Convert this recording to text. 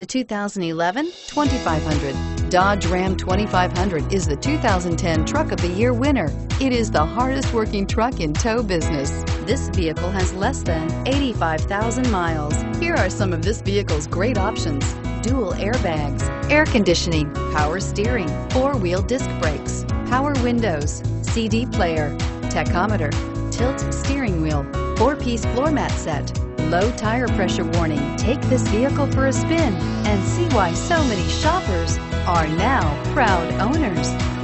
The 2011 2500. Dodge Ram 2500 is the 2010 Truck of the Year winner. It is the hardest working truck in tow business. This vehicle has less than 85,000 miles. Here are some of this vehicle's great options. Dual airbags, air conditioning, power steering, four-wheel disc brakes, power windows, CD player, tachometer, tilt steering wheel, four-piece floor mat set, low tire pressure warning. Take this vehicle for a spin and see why so many shoppers are now proud owners.